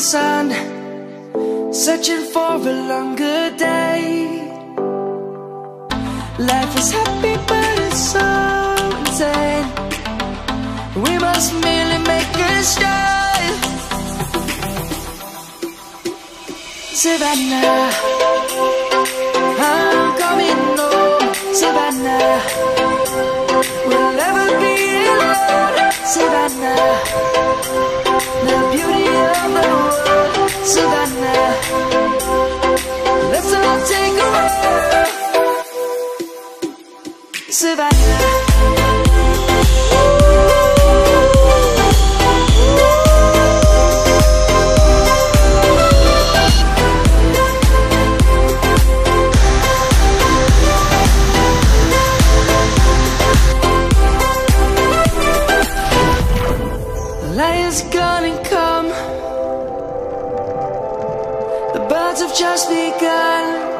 sun Searching for a longer day. Life is happy but it's so insane We must merely make a start. Savannah Savannah The lion's gonna come. The birds have just begun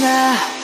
now.